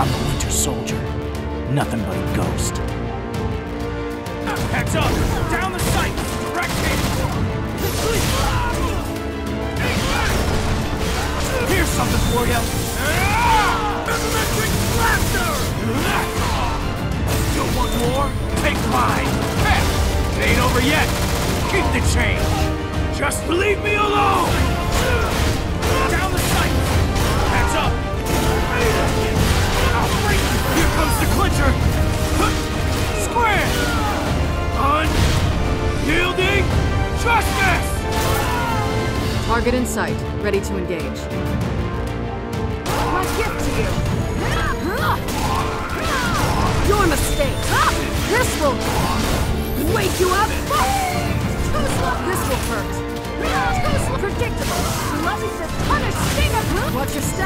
I'm the Winter Soldier. Nothing but a ghost. Heads up! Down the sight! Direct hit! Here's something for you! Metric blaster! You want more? Take mine! Hey, it ain't over yet! Keep the change! Just leave me alone! Target in sight, ready to engage. My gift to you! Your mistake! This will wake you up! Too slow! This will hurt! Predictable! Let me just punish sting of Watch your step!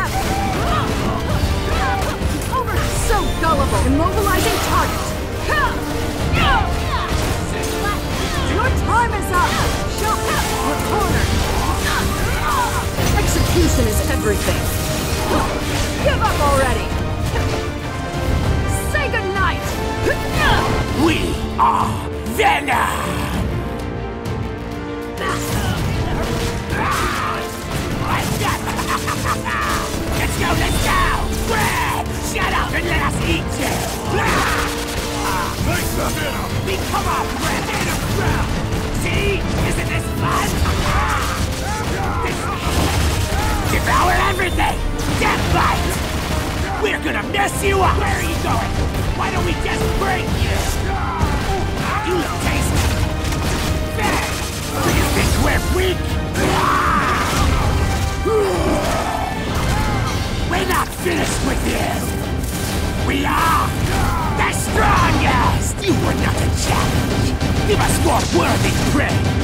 Everything! Give up already! Say goodnight! We are Venom! let's go, let's go! Brad, shut up and let us eat you! Nice of Venom! We come on, Brad, Bite! We're gonna mess you up! Where are you going? Why don't we just break you? You look tasty! Bang! Do you think we're weak? We're not finished with you! We are the strongest! You were not a challenge! Give us more worthy prey!